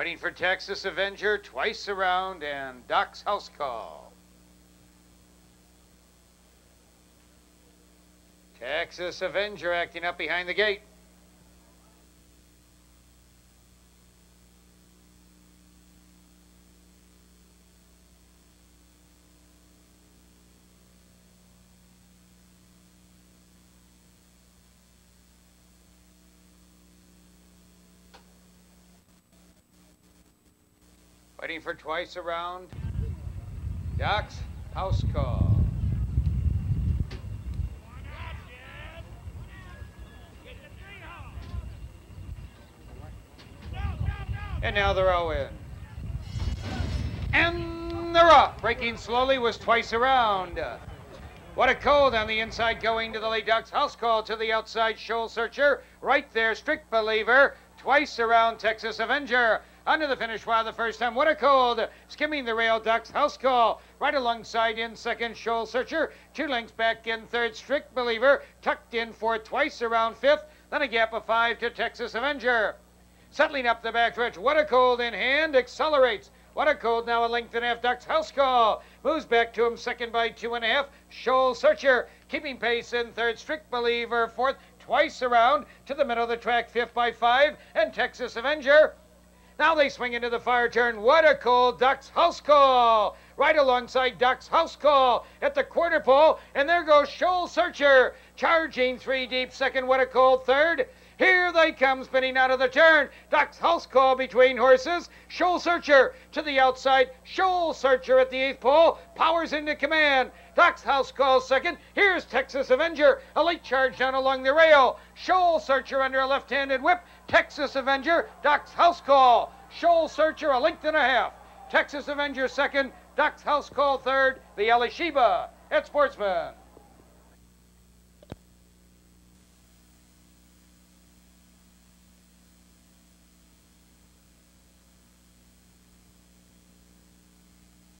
Waiting for Texas Avenger twice around and Doc's house call. Texas Avenger acting up behind the gate. Waiting for twice around. Doc's house call. And now they're all in. And they're off. Breaking slowly was twice around. What a cold on the inside going to the late Doc's. House call to the outside. Soul Searcher. Right there. Strict Believer. Twice around Texas Avenger. Under the finish wire the first time. What a cold. Skimming the rail Doc's. House call. Right alongside in second. Soul Searcher. Two lengths back in third. Strict Believer. Tucked in fourth. Twice around fifth. Then a gap of five to Texas Avenger. Settling up the back stretch. What a cold in hand. Accelerates. What a cold now, a length and a half. Doc's house call. Moves back to him, second by two and a half. Soul Searcher keeping pace in third. Strict Believer fourth. Twice around to the middle of the track, fifth by five. And Texas Avenger. Now they swing into the fire turn. What a cold Doc's house call. Right alongside Doc's house call at the quarter pole. And there goes Soul Searcher charging three deep. Second, what a cold third. Here they come spinning out of the turn. Doc's house call between horses. Soul Searcher to the outside. Soul Searcher at the eighth pole. Powers into command. Doc's house call second. Here's Texas Avenger. A late charge down along the rail. Soul Searcher under a left-handed whip. Texas Avenger. Doc's house call. Soul Searcher a length and a half. Texas Avenger second. Doc's house call third. The Alysheba at Sportsman.